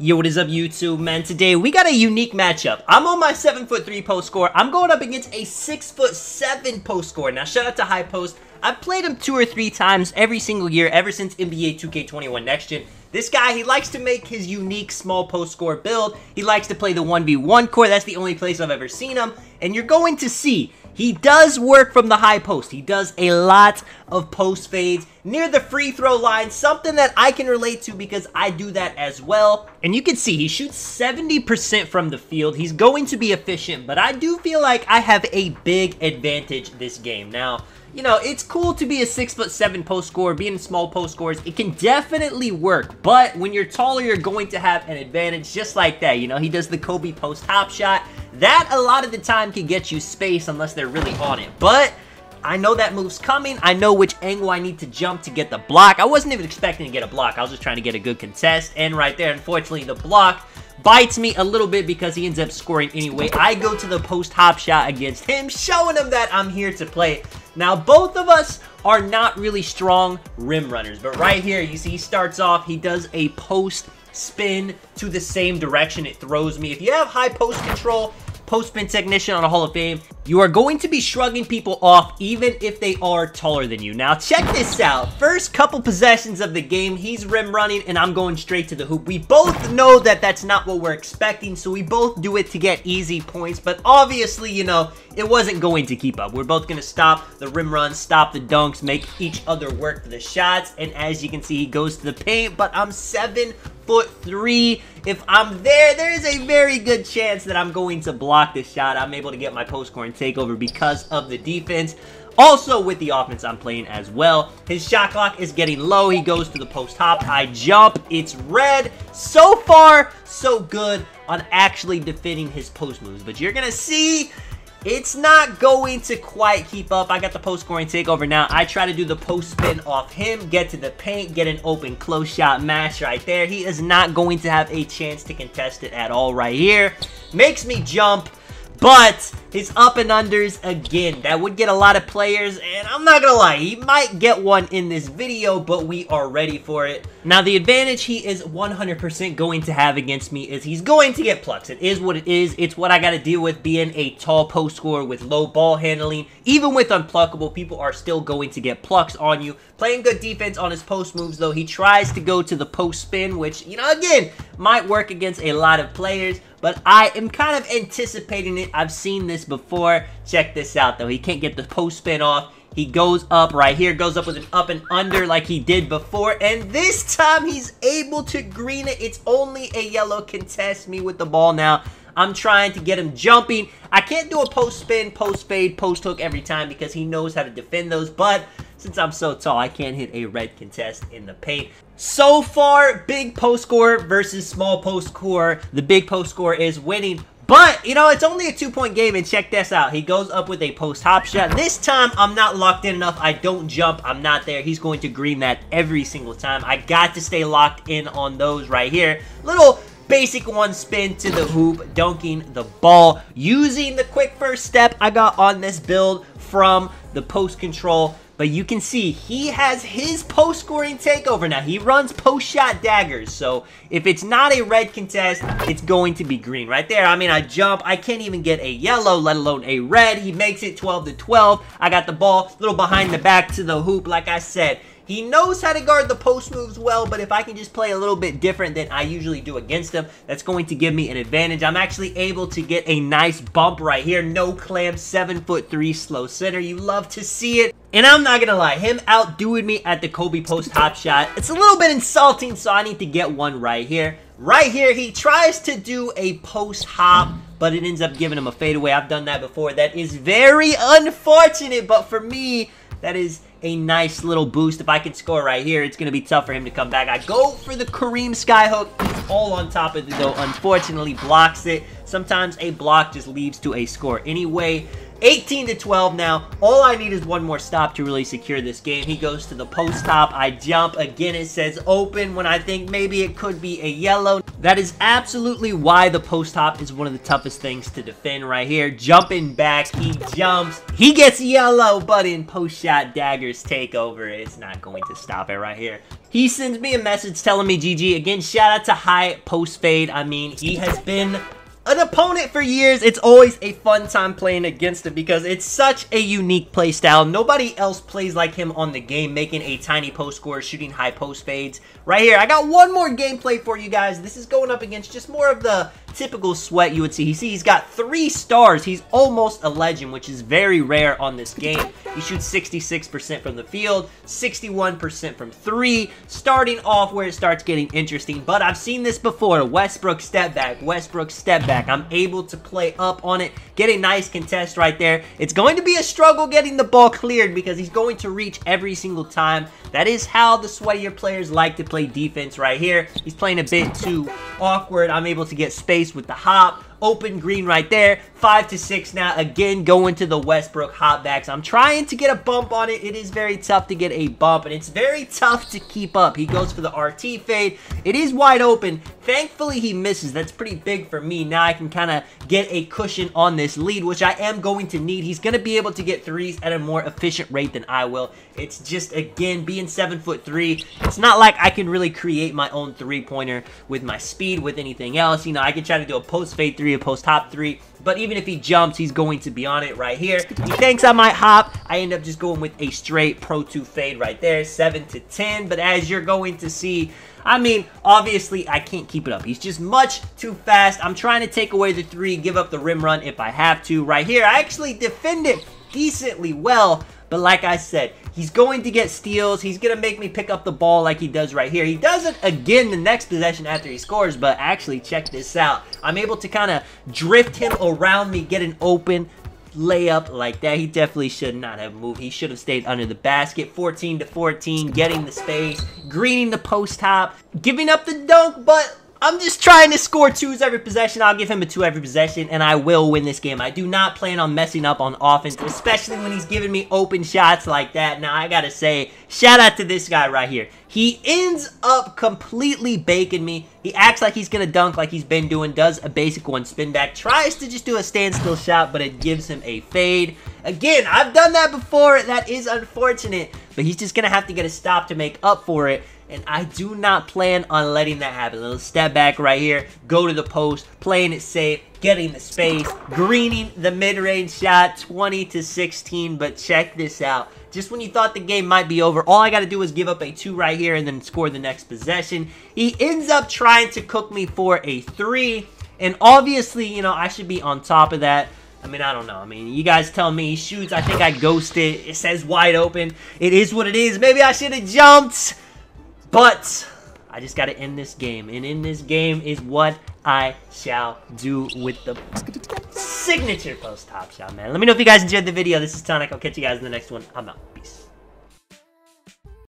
Yo, what is up YouTube, man? Today we got a unique matchup. I'm on my 7 foot 3 post score. I'm going up against a 6 foot 7 post score. Now, shout out to High Post. I've played him two or three times every single year ever since NBA 2K21 Next Gen. This guy, he likes to make his unique small post score build. He likes to play the 1v1 core. That's the only place I've ever seen him. And you're going to see he does work from the high post. He does a lot of post fades near the free throw line, something that I can relate to because I do that as well. And you can see he shoots 70% from the field. He's going to be efficient, but I do feel like I have a big advantage this game. Now, you know, it's cool to be a six foot seven post scorer, being in small post scores. It can definitely work, but when you're taller, you're going to have an advantage just like that. You know, he does the Kobe post hop shot. That, a lot of the time, can get you space unless they're really on it. But I know that move's coming. I know which angle I need to jump to get the block. I wasn't even expecting to get a block. I was just trying to get a good contest. And right there, unfortunately, the block bites me a little bit because he ends up scoring anyway. I go to the post hop shot against him, showing him that I'm here to play. Now, both of us are not really strong rim runners, but right here, you see he starts off, he does a post spin to the same direction it throws me. If you have high post control, post spin technician on a Hall of Fame, you are going to be shrugging people off even if they are taller than you. Now, check this out. First couple possessions of the game, he's rim running and I'm going straight to the hoop. We both know that that's not what we're expecting, so we both do it to get easy points, but obviously, you know, it wasn't going to keep up. We're both going to stop the rim runs, stop the dunks, make each other work for the shots, and as you can see, he goes to the paint, but I'm seven foot three. If I'm there, there's a very good chance that I'm going to block this shot. I'm able to get my post scoring takeover because of the defense. Also, with the offense I'm playing as well, his shot clock is getting low. He goes to the post hop. I jump. It's red. So far, so good on actually defending his post moves. But you're going to see it's not going to quite keep up. I got the post scoring takeover now. I try to do the post spin off him, get to the paint, get an open close shot match right there. He is not going to have a chance to contest it at all right here. Makes me jump. But his up and unders, again, that would get a lot of players, and I'm not gonna lie, he might get one in this video, but we are ready for it. Now, the advantage he is 100% going to have against me is he's going to get plucks. It is what it is. It's what I gotta deal with being a tall post scorer with low ball handling. Even with unpluckable, people are still going to get plucks on you. Playing good defense on his post moves, though, he tries to go to the post spin, which, you know, again, might work against a lot of players, but I am kind of anticipating it. I've seen this before. Check this out, though. He can't get the post spin off. He goes up right here, goes up with an up and under like he did before, and this time he's able to green it. It's only a yellow contest me with the ball now. I'm trying to get him jumping. I can't do a post spin, post fade, post hook every time because he knows how to defend those, but since I'm so tall, I can't hit a red contest in the paint. So far, big post score versus small post score. The big post score is winning, but, you know, it's only a two-point game, and check this out. He goes up with a post-hop shot. This time, I'm not locked in enough. I don't jump. I'm not there. He's going to green that every single time. I got to stay locked in on those right here. Little basic one spin to the hoop, dunking the ball, using the quick first step I got on this build from the post control but you can see he has his post-scoring takeover now. He runs post-shot daggers. So if it's not a red contest, it's going to be green. Right there, I mean, I jump. I can't even get a yellow, let alone a red. He makes it 12 to 12. I got the ball a little behind the back to the hoop. Like I said, he knows how to guard the post moves well, but if I can just play a little bit different than I usually do against him, that's going to give me an advantage. I'm actually able to get a nice bump right here. No clamp, 7 foot 3 slow center. You love to see it. And I'm not gonna lie, him outdoing me at the Kobe post hop shot, it's a little bit insulting, so I need to get one right here. Right here, he tries to do a post hop, but it ends up giving him a fadeaway. I've done that before. That is very unfortunate, but for me, that is a nice little boost. If I can score right here, it's going to be tough for him to come back. I go for the Kareem Skyhook. He's all on top of it, though. Unfortunately, blocks it. Sometimes a block just leads to a score. Anyway, 18 to 12 now. All I need is one more stop to really secure this game. He goes to the post hop. I jump. Again, it says open when I think maybe it could be a yellow. That is absolutely why the post hop is one of the toughest things to defend right here. Jumping back. He jumps. He gets yellow, but in post shot, daggers take over. It's not going to stop it right here. He sends me a message telling me GG. Again, shout out to High Post Fade. I mean, he has been an opponent for years, it's always a fun time playing against him because it's such a unique play style. Nobody else plays like him on the game, making a tiny post score, shooting high post fades. Right here, I got one more gameplay for you guys. This is going up against just more of the typical sweat you would see. You see, he's got three stars. He's almost a legend, which is very rare on this game. He shoots 66% from the field, 61% from three, starting off where it starts getting interesting. But I've seen this before. Westbrook step back, Westbrook step back. I'm able to play up on it, get a nice contest right there. It's going to be a struggle getting the ball cleared because he's going to reach every single time. That is how the sweatier players like to play defense right here. He's playing a bit too awkward. I'm able to get space with the hop. Open green right there. 5 to 6 now. Again, going to the Westbrook hopbacks. I'm trying to get a bump on it. It is very tough to get a bump, and it's very tough to keep up. He goes for the RT fade. It is wide open. Thankfully, he misses. That's pretty big for me. Now I can kind of get a cushion on this lead, which I am going to need. He's going to be able to get threes at a more efficient rate than I will. It's just, again, being 7 foot 3, it's not like I can really create my own three-pointer with my speed, with anything else. You know, I can try to do a post fade 3, a post hop 3, but even if he jumps, he's going to be on it right here. He thinks I might hop. I end up just going with a straight Pro 2 fade right there, 7 to 10. But as you're going to see, I mean, obviously, I can't keep it up. He's just much too fast. I'm trying to take away the three, give up the rim run if I have to. Right here, I actually defend it decently well, but like I said, he's going to get steals. He's going to make me pick up the ball like he does right here. He does it again the next possession after he scores, but actually, check this out. I'm able to kind of drift him around me, get an open layup like that. He definitely should not have moved. He should have stayed under the basket. 14 to 14, getting the space, greening the post hop, giving up the dunk, but I'm just trying to score twos every possession. I'll give him a two every possession, and I will win this game. I do not plan on messing up on offense, especially when he's giving me open shots like that. Now, I gotta say, shout out to this guy right here. He ends up completely baking me. He acts like he's gonna dunk like he's been doing, does a basic one spin back, tries to just do a standstill shot, but it gives him a fade. Again, I've done that before. That is unfortunate, but he's just gonna have to get a stop to make up for it and I do not plan on letting that happen. Little step back right here, go to the post, playing it safe, getting the space, greening the mid-range shot, 20 to 16, but check this out. Just when you thought the game might be over, all I got to do is give up a 2 right here and then score the next possession. He ends up trying to cook me for a 3, and obviously, you know, I should be on top of that. I mean, I don't know. I mean, you guys tell me. He shoots. I think I ghosted. It says wide open. It is what it is. Maybe I should have jumped. But I just got to end this game. And in this game is what I shall do with the signature post hop shot, man. Let me know if you guys enjoyed the video. This is Tonic. I'll catch you guys in the next one. I'm out. Peace.